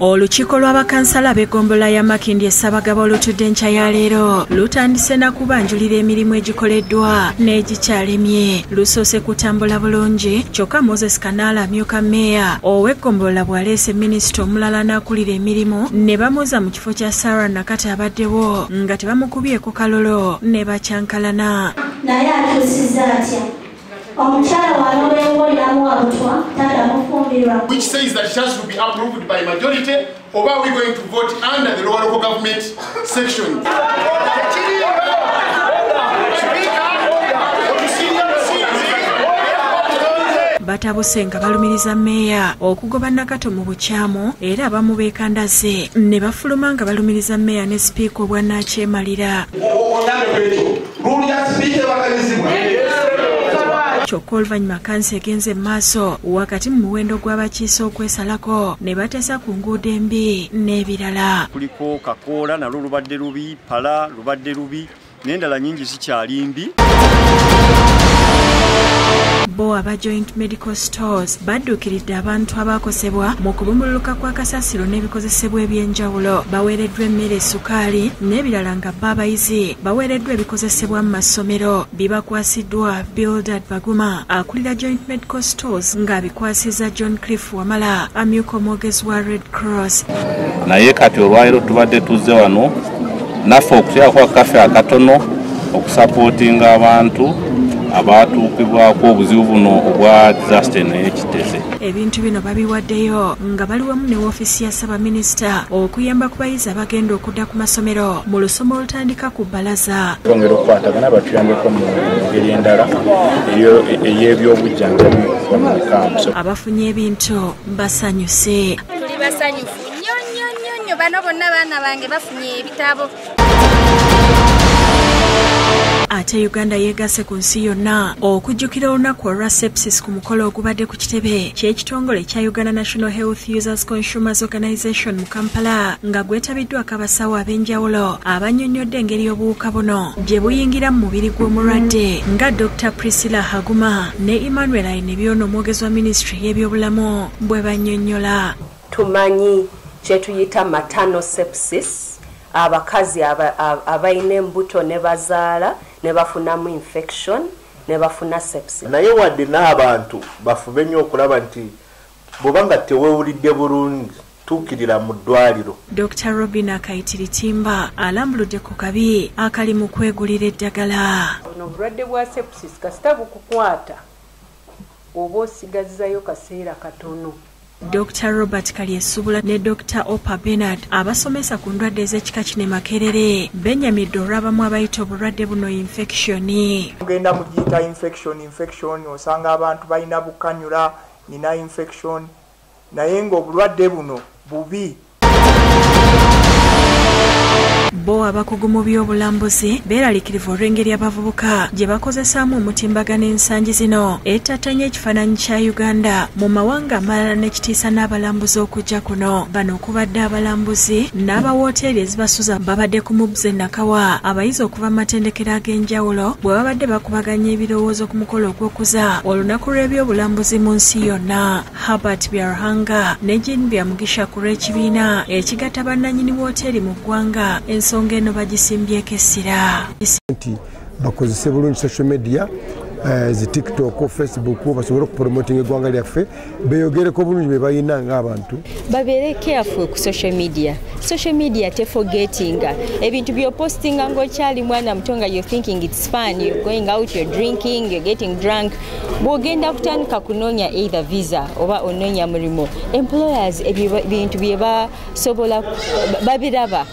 olukiiko lw'abakansala b'eggombolola ya makindi essabagaba olutudde nkya ya leero lutandise na kubanjulira emirimu egikoleddwa n'egikyalemye. Lusoose kutambula bulungi kyokka moses kanaala amyuka meeya ow'eggombolola bw'aleese minisita omulala n'akulira emirimu ne bamuza mu kifo kya sarah nakati abaddewo nga tebamukubyeko kalolo ne bakyankalana. Naye atuusiza atya? Omukyala mufumbirwa which says that it has to be approved by majority, or are we going to vote under the lower local government section? batabuse nga balumiriza mmeeya okugoba nakato mu bukyamu era abamu beekandaze. Ne bafuluma nga balumiriza mmeeya ne sipiika obwannakyemalira onyange bwekyo lulya sipiika ebaganyizibwa kyokka oluvannyuma kansi egenze mu maaso wakati mu muwendo gw'abakiise okwesalako ne bateesa ku nguudo embi n'ebirala. Kuliko kakoola nalwo lubadde lubi pala lubadde lubi n'endala nyingi zikyali mbi aba joint medical stores badduukiridde abantu abaakosebwa mu kubumululuka kwa kasasiro n'ebikozesebwa eby'enjawulo. Baweereddwa emmere sukaali n'ebirala nga bba abayizi baweereddwa ebikozesebwa mu masomero bibakwasiddwa bildad baguma akulira joint medical stores ng'abikwasizza john cliff wamala amyuka omwogezi wa red cross. Naye kati olwaliro tubadde tuzze wano naffe okuteekako akaffe akatono okusapootinga abantu abatuukibwako obuzibu buno obwa disaster n'ekiteze ebintu bino babiwaddeyo nga bali wamu ne woofiisi ya ssabaminisita okuyamba ku bayizi abagenda okudda ku masomero mu lusoma olutandika ku bbalaza. Twongera okukwatagana batuyambeko mu ngeri endala ey'ebyobujjanjabi abafunye ebintu basanyuse. Tuli basanyufu nnyo nnyo nnyo nnyo. Bano bonna baana bange bafunye ebitabo ate uganda yeegase ku nsi yonna. Okujjukira olunaku olwa sepsis ku mukolo ogubadde ku kitebe ky'ekitongole kya uganda national health users consumers organization mu kampala nga gwetabiddwako abasawo ab'enjawulo abannyonnyodde engeri y'obuwuka buno gye buyingira mu mubiri gw'omulwadde nga dr priscilla haguma ne emmanuel ainebyono omwogezi wa minisitule y'ebyobulamu bwe bannyonnyola. Tumanyi kyetuyita matano sepsis. Abakazi aba- aba- abalina embuto ne bazaala ne bafunamu infection ne bafuna sepsis. Naye wadde n'abantu bafube nnyo okulaba nti bw'oba nga teweewulidde bulungi tuukirira mu ddwaliro. Dr robin akaitiritimba alambuludde ku kabi akali mu kwegulira eddagala. Buno obulwadde bwa sepsis kasita bukukwata oba osigazzayo kaseera katono dr. Robert kalyesubula ne dr. Opa bernard abasomesa ku ndwadde ez'ekika kino e makerere benyamidde olw'abamu abayita obulwadde buno infekishoni ogenda mu giyita infection infection osanga abantu balina bukanyula nina infection. Naye ng'obulwadde buno bubi bo abakugu mu by'obulambuzi beeralikirivu olw'engeri abavubuka gye bakozesaamu omutimbagano ensangi zino. Ettattanya ekifaananyi kya uganda mu mawanga amalala n'ekitiisa n'abalambuzi okujja kuno. Bano okubadde abalambuzi n'abawooteri ezibasuza babadde ku mubuze nakawa. Abayizi okuva mu matendekero ag'enjawulo bwe babadde bakubaganya ebirowoozo ku mukolo ogw'okuza olunaku lw'ebyobulambuzi mu nsi yonna. Habert byarhanga ne jean byamugisha ku lw'ekibiina ekigatta bannannyini wooteri mu ggwanga ensonga eno bagisimbyeko essira. Nti bakozese bulungi social media zi tiktok facebook basobole okupromotinga eggwanga lyaffe beyogereko bulungi be balina ng'abantu. Babeere careful ku social media. Social media teforgettinga. Ebintu byopostinga ngaokyali mwana muto nga you're thinking its fun you're going out you're drinking you're getting drunk bw'ogenda kutandika kunoonya either visa oba onoonya mulimu. Employers ebyo bintu bye basobola babiraba